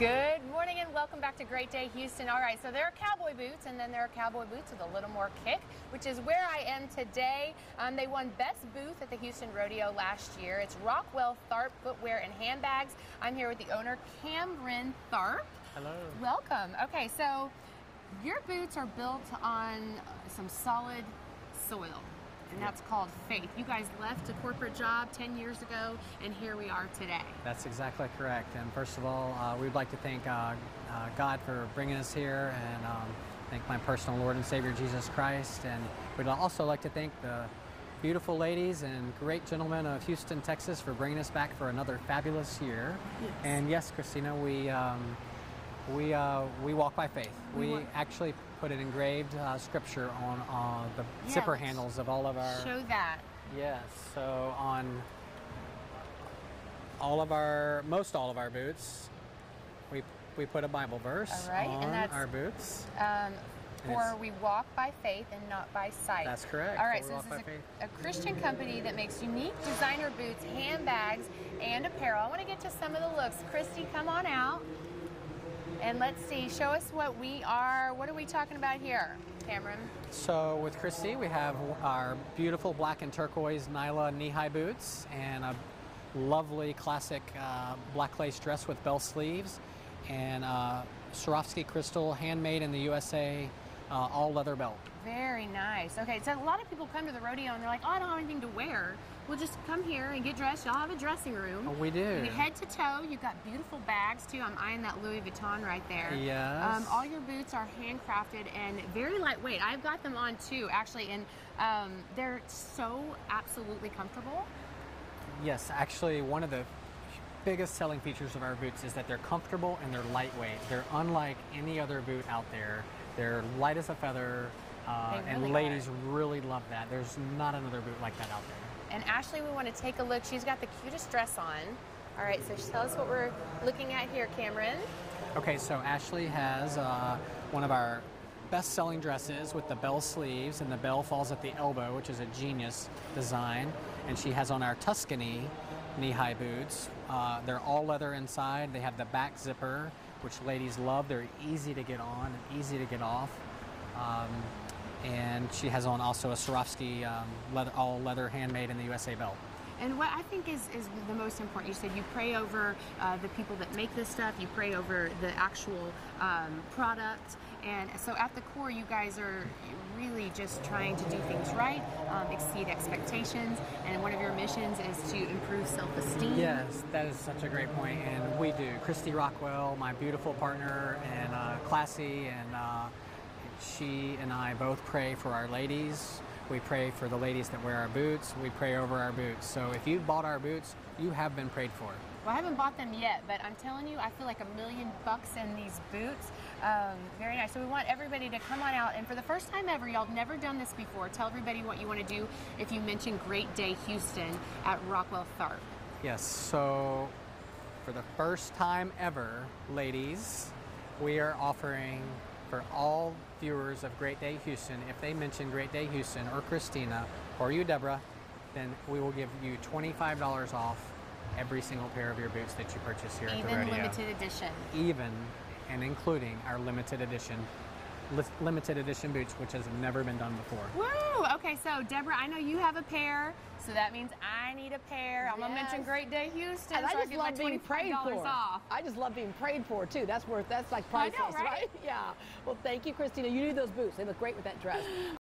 Good morning and welcome back to Great Day Houston. All right, so there are cowboy boots and then there are cowboy boots with a little more kick, which is where I am today. Um, they won Best Booth at the Houston Rodeo last year. It's Rockwell Tharp Footwear and Handbags. I'm here with the owner, Cameron Tharp. Hello. Welcome. Okay, so your boots are built on some solid soil and that's called faith. You guys left a corporate job 10 years ago, and here we are today. That's exactly correct. And first of all, uh, we'd like to thank uh, uh, God for bringing us here and um, thank my personal Lord and Savior Jesus Christ. And we'd also like to thank the beautiful ladies and great gentlemen of Houston, Texas for bringing us back for another fabulous year. Yes. And yes, Cristina, we. Um, we, uh, we walk by faith. We, We actually put an engraved uh, scripture on uh, the Yeah, zipper handles of all of our Show that. Yes. So on all of our, most all of our boots, we we put a Bible verse All right, and on that's- our boots. Um, for we walk by faith and not by sight. That's correct. All right, so this is a, a Christian company that makes unique designer boots, handbags, and apparel. I want to get to some of the looks. Christy, come on out. And let's see, show us what we are. What are we talking about here, Cameron? So with Christy, we have our beautiful black and turquoise Nyla knee-high boots and a lovely classic uh, black lace dress with bell sleeves and uh, Swarovski crystal handmade in the USA uh, all leather belt. Very nice. Okay, so a lot of people come to the rodeo and they're like, oh, I don't have anything to wear. Well, just come here and get dressed. Y'all have a dressing room. Oh, we do. You head to toe. You've got beautiful bags too. I'm eyeing that Louis Vuitton right there. Yes. Um, all your boots are handcrafted and very lightweight. I've got them on too, actually, and um, they're so absolutely comfortable. Yes, actually, one of the biggest selling features of our boots is that they're comfortable and they're lightweight. They're unlike any other boot out there. They're light as a feather, uh, really and ladies are. really love that. There's not another boot like that out there. And Ashley, we want to take a look. She's got the cutest dress on. All right, so tell us what we're looking at here, Cameron. Okay, so Ashley has uh, one of our best selling dresses with the bell sleeves, and the bell falls at the elbow, which is a genius design. And she has on our Tuscany knee high boots. Uh, they're all leather inside, they have the back zipper, which ladies love. They're easy to get on and easy to get off. Um, and she has on also a Swarovski um, leather, all leather handmade in the USA belt. And what I think is, is the most important, you said you pray over uh, the people that make this stuff, you pray over the actual um, product. And so at the core, you guys are really just trying to do things right, um, exceed expectations. And one of your missions is to improve self esteem. Yes, that is such a great point, and we do. Christy Rockwell, my beautiful partner, and uh, Classy, and uh, she and I both pray for our ladies. We pray for the ladies that wear our boots. We pray over our boots. So if you bought our boots, you have been prayed for. Well, I haven't bought them yet, but I'm telling you, I feel like a million bucks in these boots. Um, very nice. So we want everybody to come on out, and for the first time ever, y'all have never done this before. Tell everybody what you want to do if you mention Great Day Houston at Rockwell Tharp. Yes, so for the first time ever, ladies, we are offering for all viewers of Great Day Houston, if they mention Great Day Houston or Cristina or you, Deborah, then we will give you $25 off every single pair of your boots that you purchase here at the Even limited edition. Even and including our limited edition limited edition boots, which has never been done before. Woo! Okay, so Deborah, I know you have a pair, so that means I need a pair. I'm gonna mention Great Day Houston. And I just get my love being prayed for. off. I just love being prayed for too. That's worth. That's like I know, priceless, right? Yeah. Well, thank you, Cristina. You need those boots. They look great with that dress.